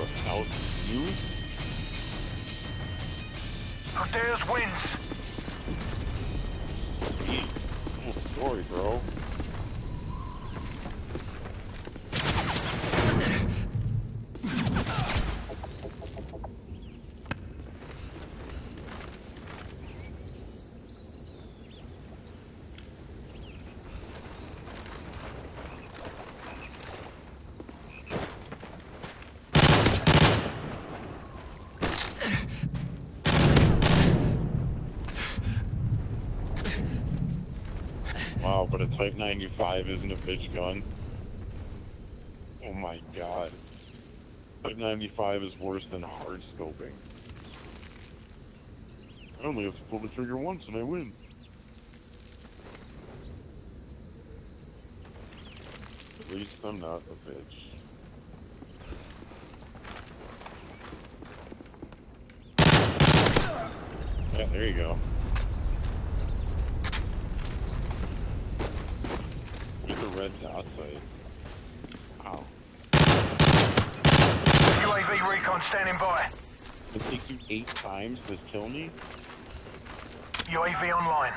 without you? Wins. Gee, cool bro. Wow, but a Type 95 isn't a bitch gun. Oh my god. Type 95 is worse than hard scoping. I only have to pull the trigger once and I win. At least I'm not a bitch. Yeah, there you go. With the red dot sight. Oh. Wow. UAV recon standing by. It takes you eight times to kill me? UAV online.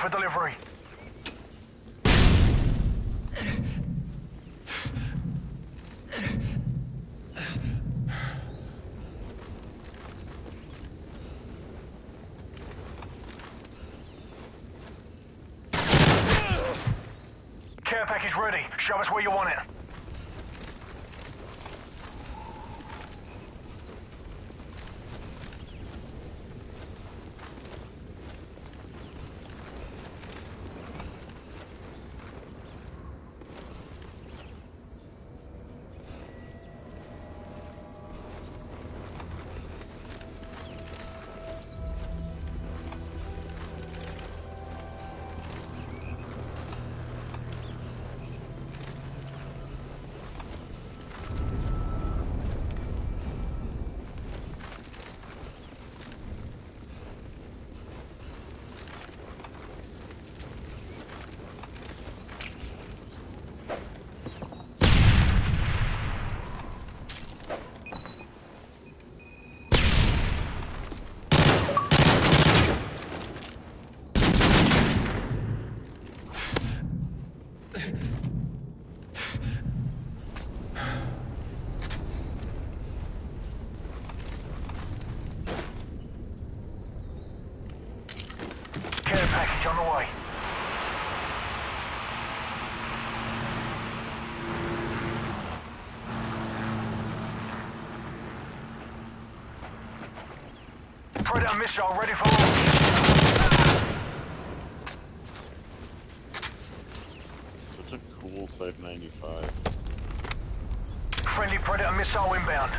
For delivery. Care package ready. Show us where you want it. Care package on the way. Predator missile ready for launch. Such a cool Type 95. Friendly Predator missile inbound.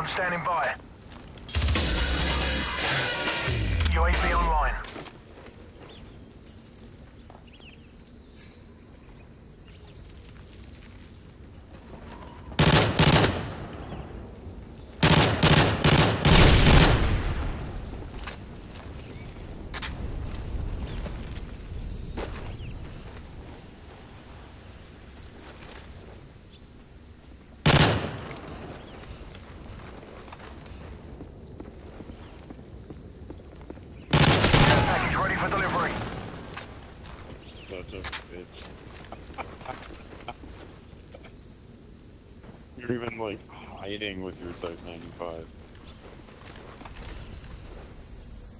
Recon standing by. UAV online. Care package ready for delivery. Bitch. You're even like hiding with your Type 95.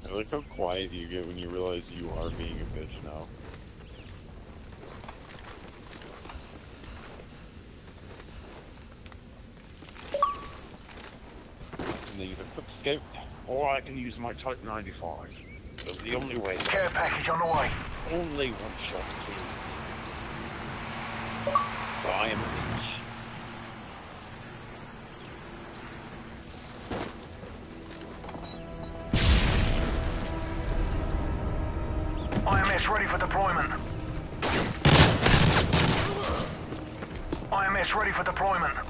I like how quiet you get when you realize you are being a bitch now. And then or oh, I can use my Type 95. So the only way, Care package on the way. only one shot to I am. IMS ready for deployment. IMS ready for deployment.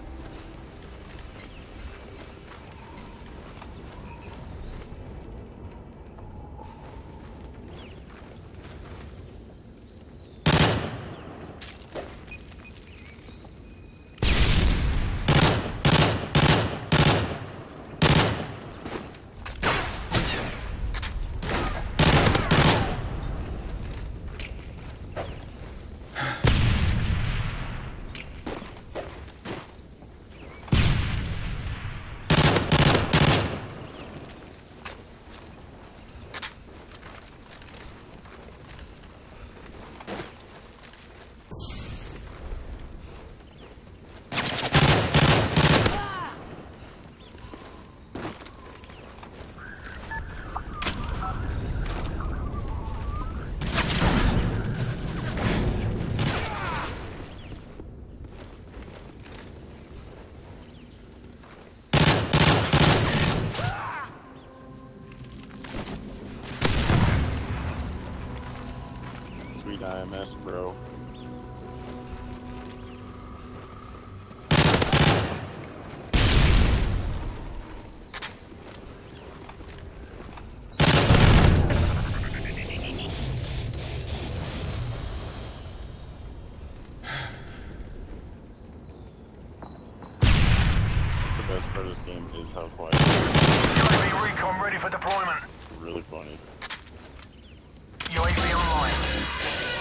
Deployment. It's I'm ready for deployment. really funny. UAV online.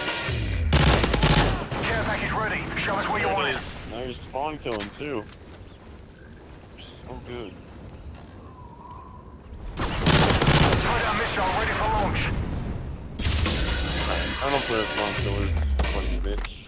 Package ready. Show us where you want it. Now you're spawn killing too. So good. Predator missile ready for launch. I don't play a spawn killer, fucking bitch.